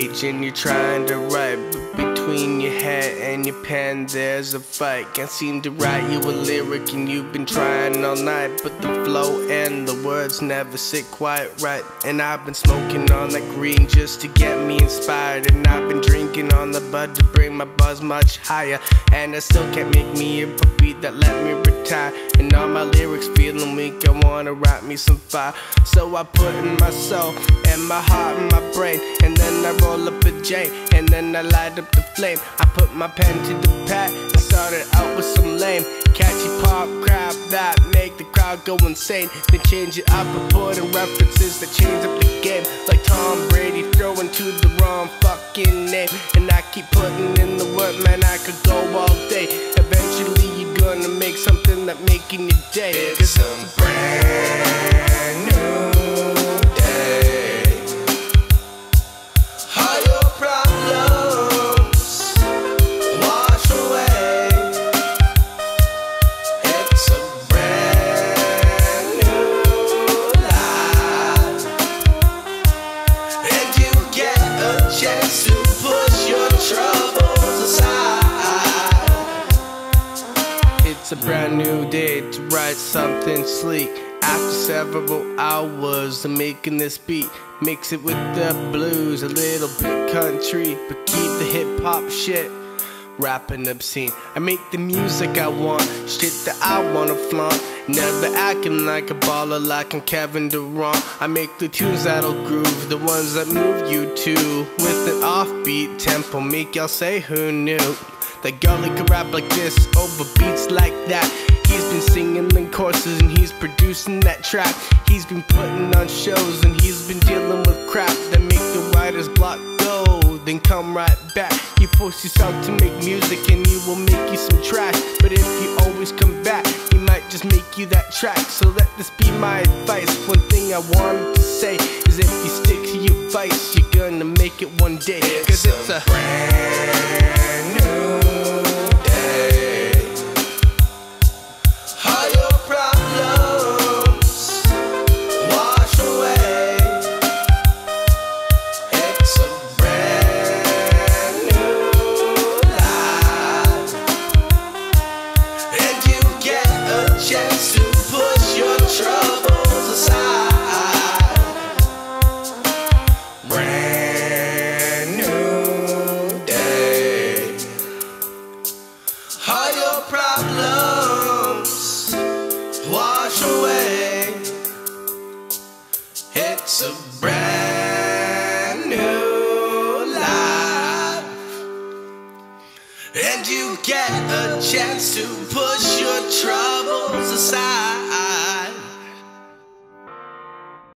page and you're trying to write, but between your head and your pen there's a fight. Can't seem to write you a lyric and you've been trying all night, but the flow and the words never sit quite right. And I've been smoking on that green just to get me inspired, and I've been drinking on the bud to bring my buzz much higher. And I still can't make me a beat that let me retire. And all my lyrics feeling weak, I wanna write me some fire. So I put in my soul and my heart and brain, and then I roll up a J, and then I light up the flame. I put my pen to the pad and started out with some lame, catchy pop crap that make the crowd go insane. Then change it up in references that change up the game, like Tom Brady throwing to the wrong fucking name. And I keep putting in the work, man. I could go all day. Eventually, you're gonna make something that making your day. It's a brand new something sleek. After several hours of making this beat, mix it with the blues, a little bit country, but keep the hip hop shit. Rapping obscene. I make the music I want, shit that I wanna flaunt. Never acting like a baller like I'm Kevin Durant. I make the tunes that'll groove, the ones that move you to. With an offbeat tempo, make y'all say who knew. That girl he could rap like this over beats like that. He's been singing in courses and he's producing that track. He's been putting on shows and he's been dealing with crap that make the writer's block go. Then come right back. You force yourself to make music and he will make you some trash. But if you always come back, he might just make you that track. So let this be my advice. One thing I wanted to say is if you stick to your vice, you're gonna make it one day. Cause it's a brand A brand new life, and you get a chance to push your troubles aside.